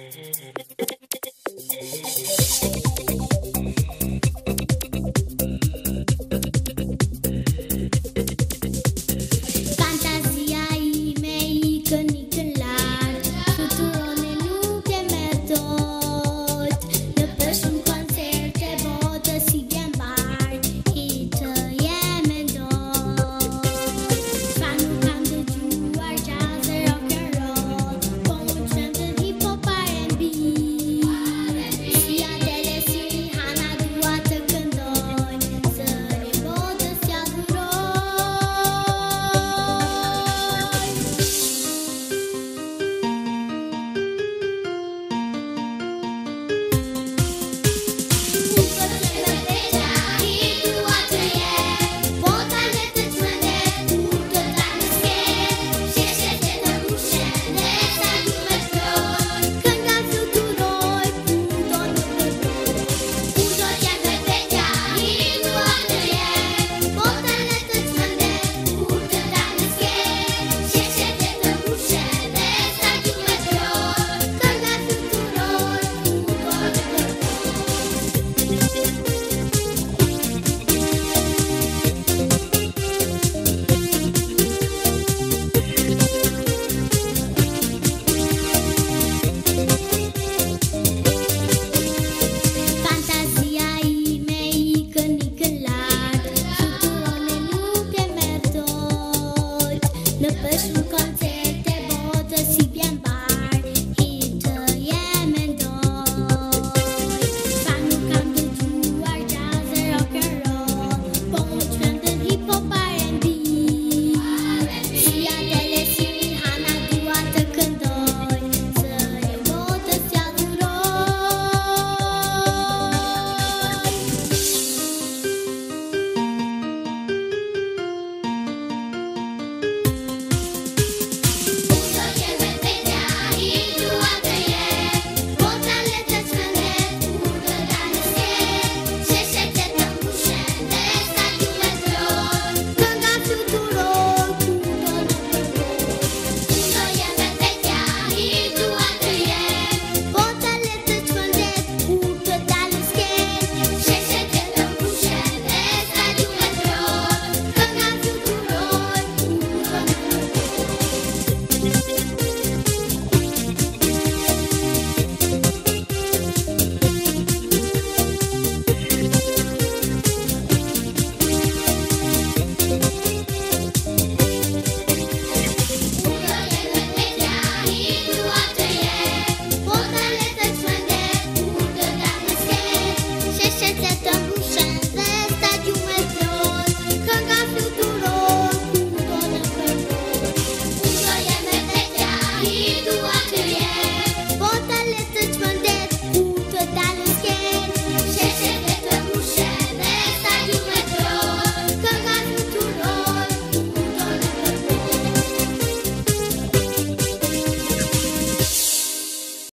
Në peshë